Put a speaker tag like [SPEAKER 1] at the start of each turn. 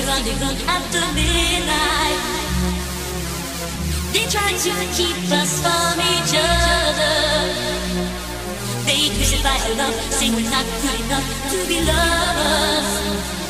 [SPEAKER 1] We run, they run after midnight. They try to keep us from each other. They crucify our love, saying we're not good enough to be lovers.